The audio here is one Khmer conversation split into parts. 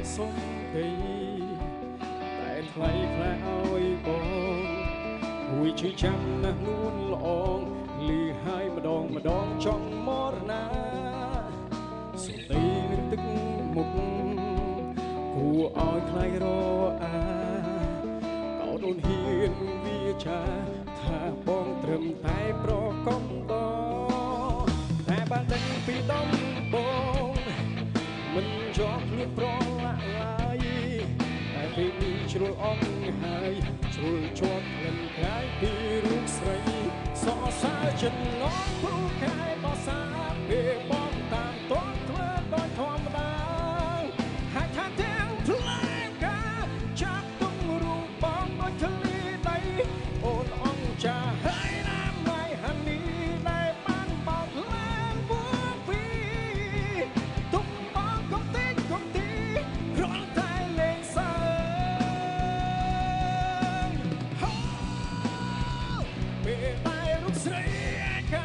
តីតែថ្លៃផ្លែឲ្យបងហួយឈឺចាំណាស់នួនល្អងលីហើយម្ដងម្ដងចង់មរណាសុតីនឹងទឹកមុខគួរឲ្យខ្លាយរអាកោដូនហ៊ានវាចាថាបងត្រឹមតែប្រ ជ្រុលអងហើយជ្រុលជាប់ក្លិនក្រៃពីរូបស្រីសរសើរចំណងពូកែបសាពេលបងតាមទាត់ធ្វើដោយធម្មតាហើយថាទាំងផ្លែការចាប់ទុំរូបបងដូចធ្លីដីអូនអង្គចាហើយ ពេលតែរូបស្រីឯកា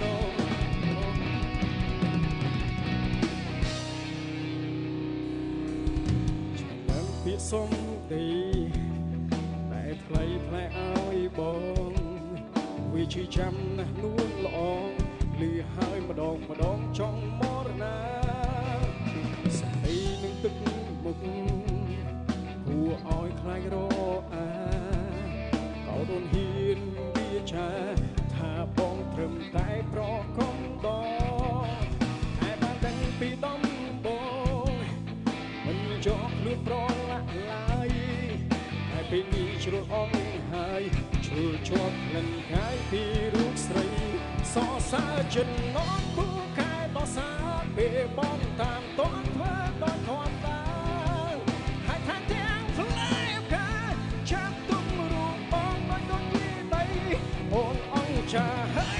no, no. ឆ្នាំពាក្យសុំទីតែថ្លៃផ្លែឲ្យបងវាឈឺចាំណាស់នួនល្អ ខ្លាចរអាកោដូនហ៊ានវាចាថាបងត្រឹមតែប្រកំដតែបានដឹងពីដំបងមិនជាប់ខ្លួនប្រឡាក់ឡើយតែពេលនេះជ្រុលអងហើយជ្រុលជាប់ក្លិនកាយពីរូបស្រីសរសើរចំណងគូកែបសាពេលបងតាមតន ន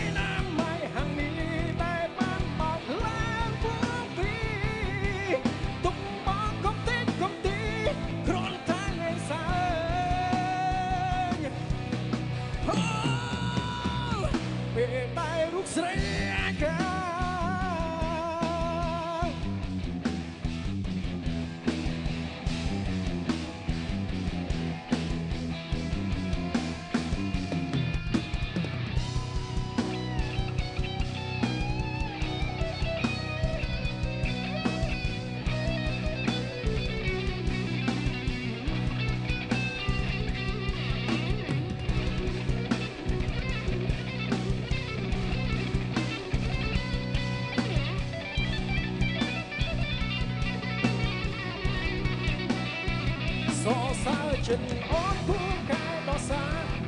សរសើរចិត្តអូនពូកែដល់សា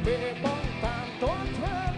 ពេលបងតាមតនធ្វើ